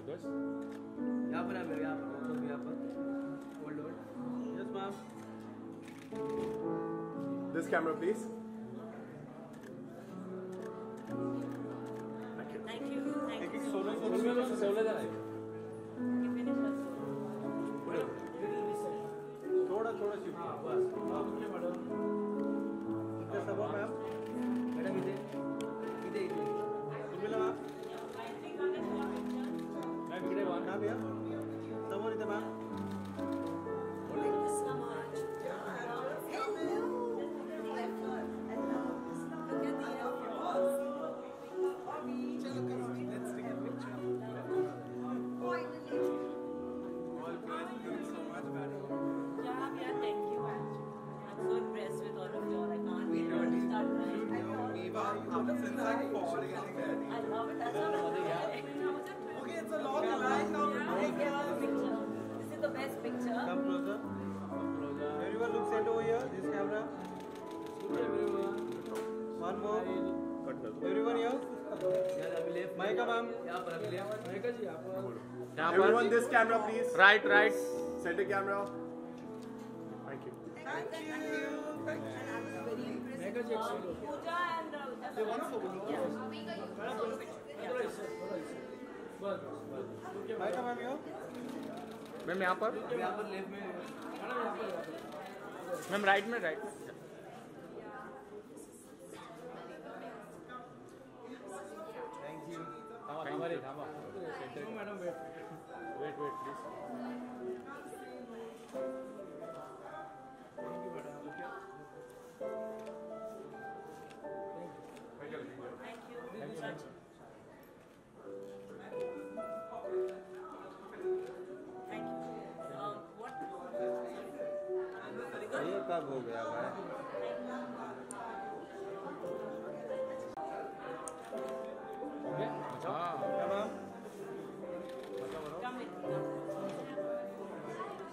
Orders यहाँ पर है मेरे यहाँ पर मतलब यहाँ पर। Hold hold yes ma'am This camera, please. Thank you. Thank you. सोलो सोलह सोलह जण आहे You finish also. थोड़ा थोड़ा शिफ्ट हाँ बस। मॅम इकडे वा कहाँ One more. Everyone here. Maika ma'am. जी यहाँ पर Everyone, this camera, please. Right right Center camera. Thank you. Pooja and uh, Maika ma'am here. Ma'am यहाँ पर यहाँ पर लेफ़्ट में मैम राइट में राइट Thank you. थांबा. धामा centre madam wait wait wait please thank you madam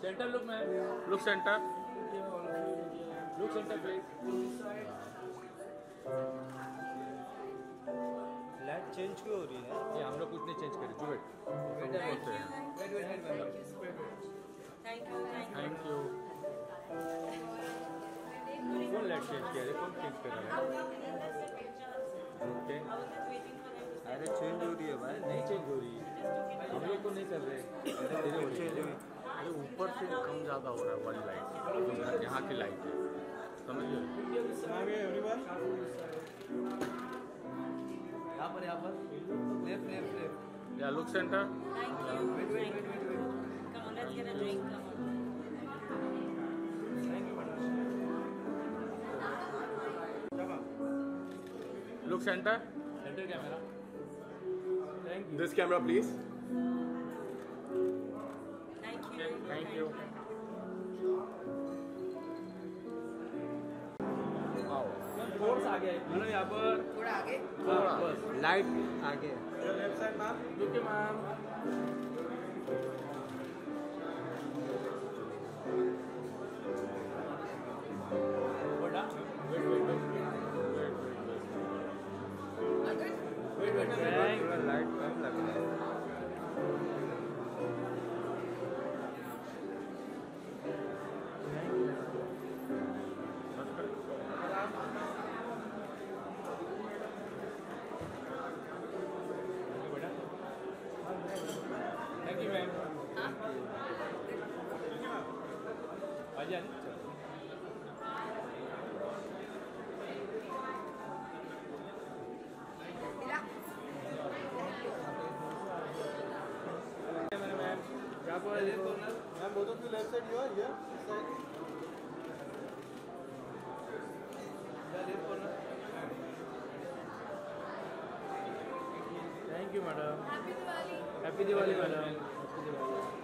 centre look ma'am look centre look centre please light change क्यों हो रही है ये हम लोग कुछ नहीं चेंज करें जो वेट. हैं Thank you. थैंक यू कौन लाइट चेंज किया है कौन चेंज कर रहा है ओके अरे चेंज हो रही है से कम ज़्यादा हो रहा है वाली लाइट यहाँ की लाइट है। समझ? लो मैम ये एवरीवन यहाँ पर यहाँ पर। लेफ़्ट लेफ़्ट लेफ़्ट या look centre. Look centre centre camera thank This camera, Thank you. फोर्स आगे गया है मतलब यहाँ पर थोड़ा आगे। थोड़ा बस। लाइट आगे। Left side ma'am okay ma'am both of you are here corner thank you madam happy Diwali happy Diwali madam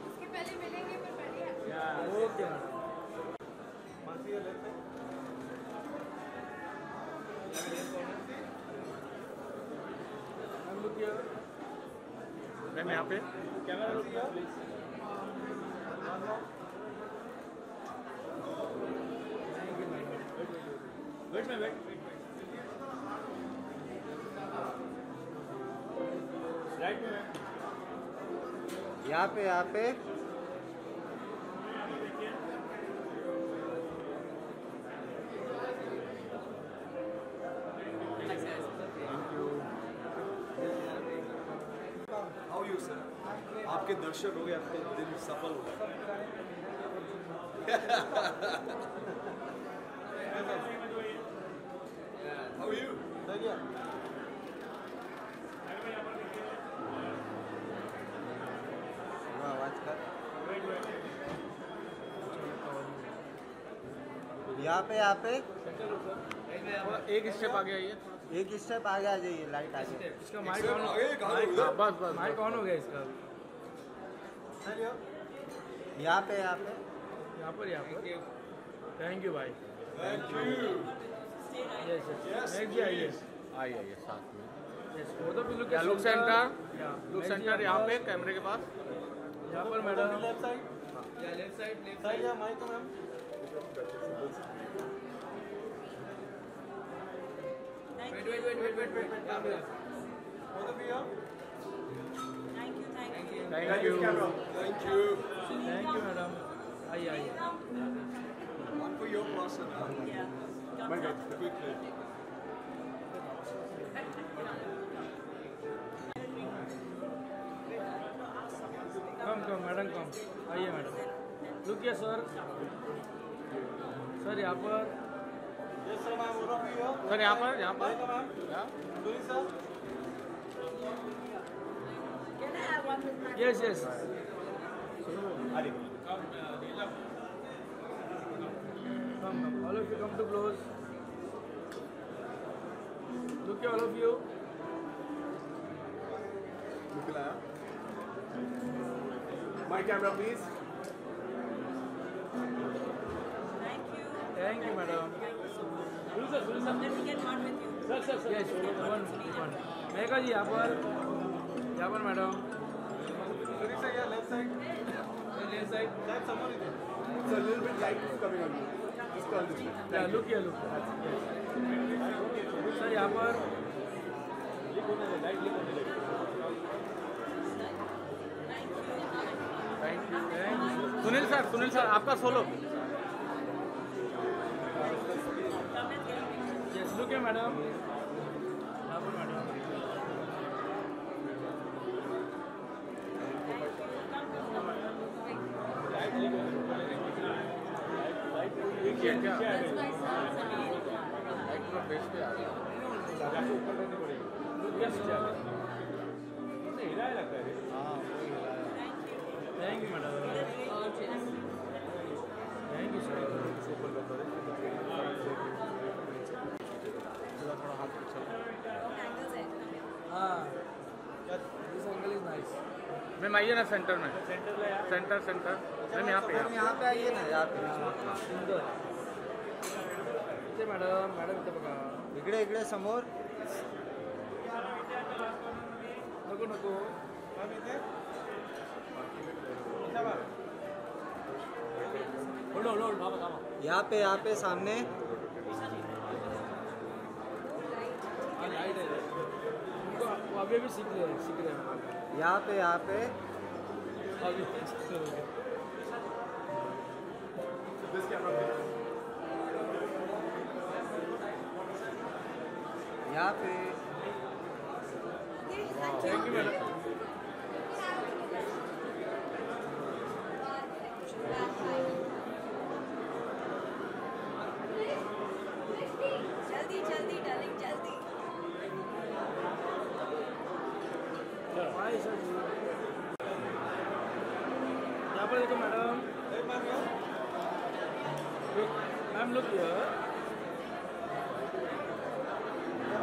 इसके पहले मिलेंगे पर पहले ओके मैडम मासी left side मैम यहाँ पे। कैमरा प्लीज़ वेट में वेट राइट में मैम यहाँ पे यहाँ पे। यू सर आपके दर्शन हो गए आपका दिन सफल हो हाउ यू थोड़ा आवाज़ कर यहाँ पे यहाँ पे? एक स्टेप आगे आइए। एक स्टेप आगे आ जाइए लाइट आ जाइए इसका माइक ऑन आगे हो बस बस माइक ऑन हो गया इसका। यहाँ पे यहाँ पे? यहाँ पर यहाँ पर। थैंक यू भाई thank you yes yes Yes, next जी आइए। आइए आइए साथ में। Yes both of you look centre look centre यहाँ पे कैमरे के पास। यहाँ पर मैडम। लेफ़्ट साइड या लेफ़्ट साइड लेफ़्ट साइड या mic ma'am. Wait wait wait wait wait wait यहाँ पे both of you Thank you. Thank you. Thank you thank you thank you madam आइए आइए one for your person? Yeah. Quickly come come madam come आइए madam look ये sir sir यहाँ पर sir यहाँ पर यहाँ पर yes yes. All of you come to close. Look, at all of you. Look at My camera, please. Thank you. Thank you, madam. Thank you so much. Let me get one with you. Yes, one, one. Megha ji यहाँ पर यहाँ पर madam left side It's a little bit light is coming on you. Just turn this way. या look ये look sir यहाँ पर Sunil sir Sunil sir आपका solo yes look है मैडम मैडम बेस पे आ thank you madam thank you sir हाँ। This angle is nice ma'am आइए ना सेंटर में। सेंटर सेंटर मैम यहाँ पे यहाँ पे आइए ना यहाँ पे। इथे मॅडम मॅडम इथे बघा इकडे इकडे समोर। नको नको। यहाँ पे यहाँ पे सामने। है अभी अभी सीख रहे हैं सीख रहे हैं। यहाँ पे यहाँ पे। यहाँ पे थैंक यू मैडम जल्दी। जल्दी डार्लिंग जल्दी यहाँ पर देखो madam. Ma'am look here come come how are you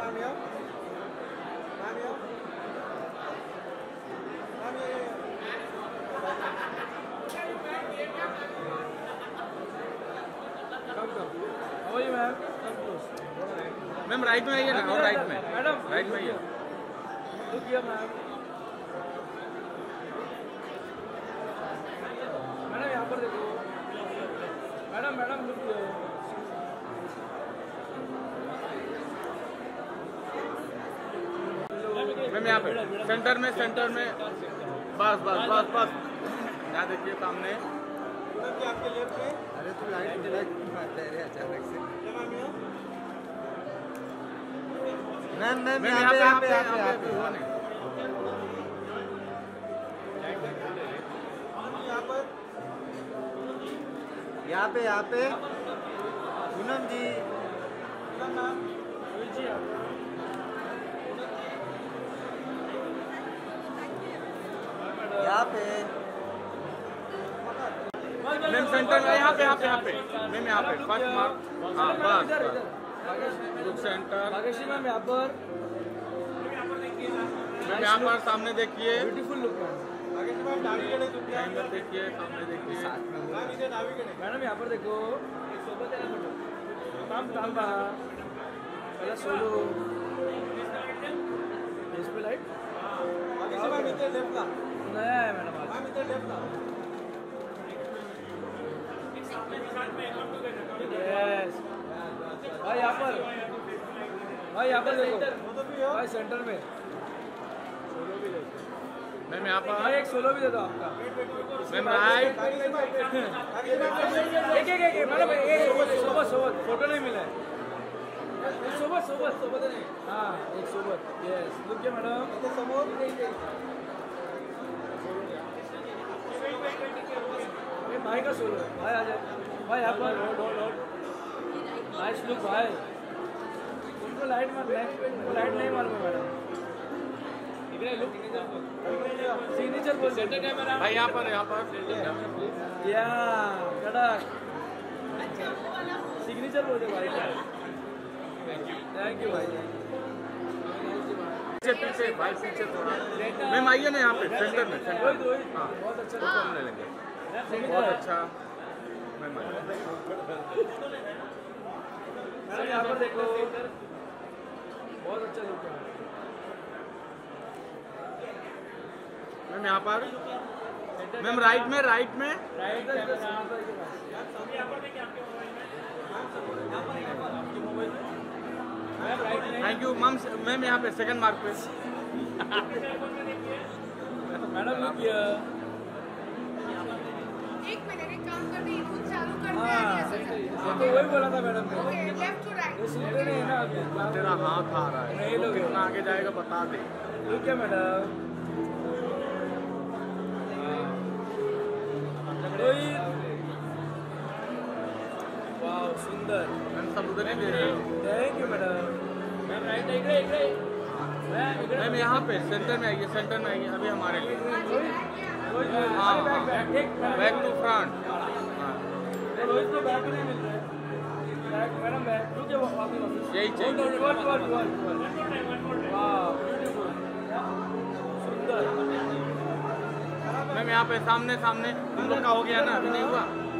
ma'am right में आइए ना और राइट में। मैडम राइट में आइए। मैम मैडम यहाँ पर देखो madam madam look here ma'am यहाँ पे सेंटर में सेंटर में। बस बस बस बस। यहाँ देखिए सामने। अरे तू लाइट लाइट अचानक से। मैम मैम मैम यहाँ पे यहाँ पे यहाँ पे हुआ नहीं। यहाँ पे यहाँ पे। पूनम जी। यहाँ पे मैम सेंटर में यहाँ पे यहाँ पे यहाँ पे। मैम यहाँ पे। First mark. हाँ बस लुक सेंटर। मैम यहाँ पर। मैम यहाँ पर सामने देखिए। ब्यूटीफुल लुक देखिए सामने देखिए। मॅडम यहाँ पर देखो। सोलो इस पे लाइट नया है मैडम यस भाई यहाँ पर। भाई यहाँ पर देखो। भाई सेंटर में। मैम यहाँ पर। एक सोलो भी दे दो आपका। मैम राइट एक एक एक एक मैडम एक एक सोबत सोबत। फ़ोटो नहीं मिला है। सोबत सोबत सोबत। नाही हाँ एक सोबत। येस लुक मॅडम ये भाई का सोलो है। भाई आ जाए भाई यहाँ पर। नाइस लुक भाई। उनको लाइट मार उनको लाइट नहीं मालूम है मैडम सिग्नेचर बोल सेंटर कैमरा भाई यहाँ पर यहाँ पर। या कड़क सिग्नेचर बोल दे भाई थैंक यू भाई। पीछे पीछे भाई पीछे थोड़ा। मैम आइए ना यहाँ पे सेंटर में सेंटर में। हाँ। बहुत अच्छा ले लेंगे। बहुत अच्छा। मैम यहाँ पर देखो बहुत अच्छा लुक है। मैम यहाँ पर मैम राइट में राइट में। Right thank you ma'am ma'am यहाँ पे सेकंड मार्क पे। मैडम लुक तो वही बोला था मैडम. ने ओके लेफ़्ट टू राइट ये सुनते नहीं ना अभी. तेरा हाथ आ रहा है। नहीं लोगे। कितना आगे जाएगा बता दे। लुक है मैडम। सुंदर। मैम सब उधर ही दे रहे हो। Thank you madam. Ma'am right इकडे इकडे मैम मैम यहाँ पे सेंटर में आइए सेंटर में आइए अभी हमारे लिए। बैक टू फ्रंट यही मैम यहाँ पे सामने सामने। तुम लोग का हो गया ना अभी नहीं हुआ।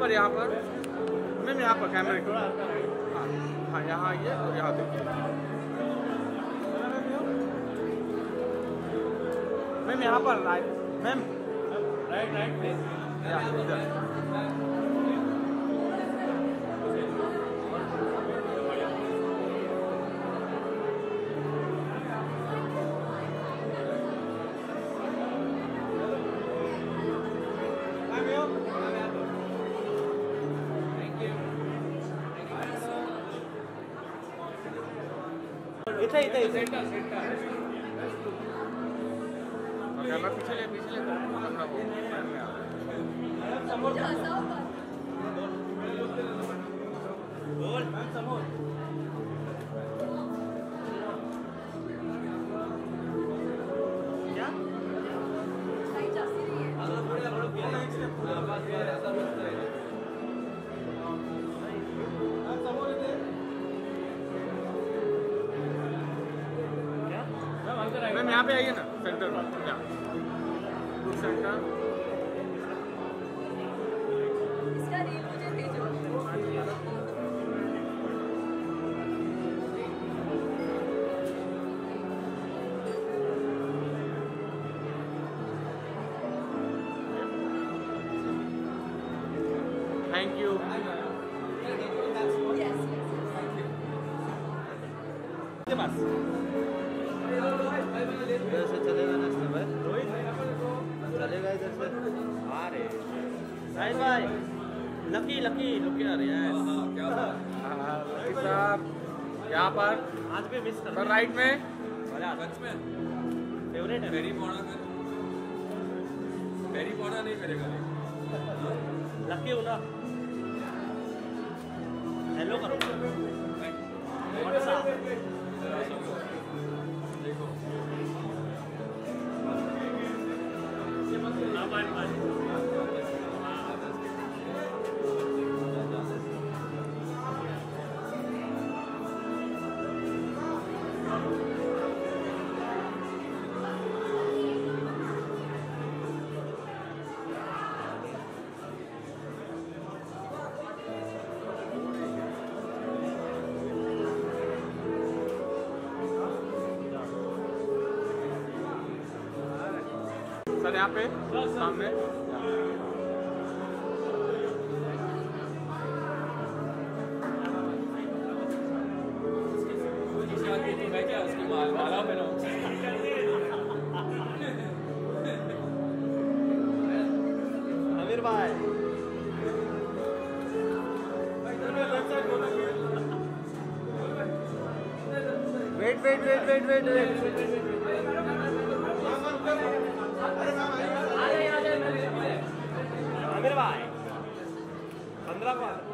पर यहाँ पर? मैम यहाँ पर कैमरे को हाँ। हाँ यहाँ आइए और यहाँ देखिए मैम यहाँ पर right ma'am. Right right please इधर कैमरा पीछे ले पीछे ले पे आइए ना सेंटर में या गुड सेंटर इसका रील मुझे भेजो थैंक लकी लकी यार यार सर यहाँ पर आज भी मिस कर राइट में। फेवरेट है। मेरी पौना कर मेरी पौना नहीं करेगा लकी हूँ ना? हेलो करो। व्हाट्सएप सर यहाँ पे सामने। आमिर भाई। Wait wait wait wait wait wait Bravo.